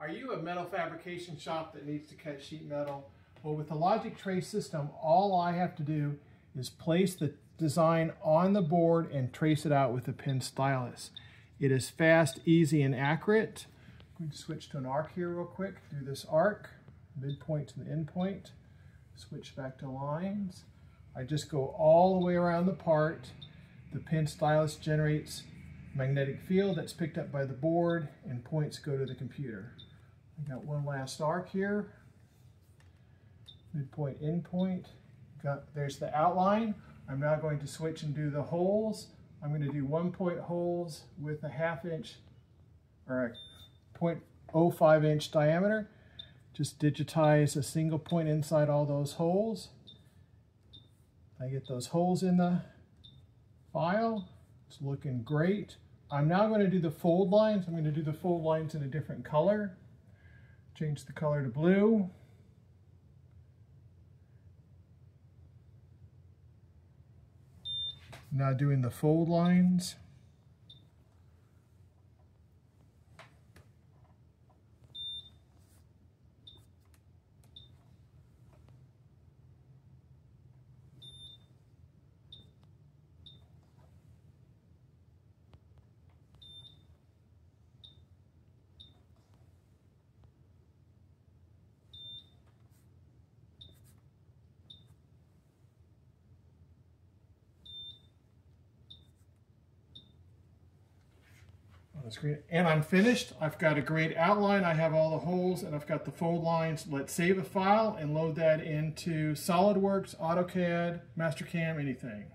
Are you a metal fabrication shop that needs to cut sheet metal? Well, with the Logic Trace system, all I have to do is place the design on the board and trace it out with a pen stylus. It is fast, easy, and accurate. We switch to an arc here real quick. Do this arc, midpoint to the end point. Switch back to lines. I just go all the way around the part. The pen stylus generates magnetic field that's picked up by the board and points go to the computer. I got one last arc here. Midpoint, end point. Got, there's the outline. I'm now going to switch and do the holes. I'm going to do one point holes with a half inch or a 0.05 inch diameter. Just digitize a single point inside all those holes. I get those holes in the file. It's looking great. I'm now going to do the fold lines. I'm going to do the fold lines in a different color. Change the color to blue. Now doing the fold lines. Screen. And I'm finished. I've got a great outline. I have all the holes and I've got the fold lines. Let's save a file and load that into SolidWorks, AutoCAD, Mastercam, anything.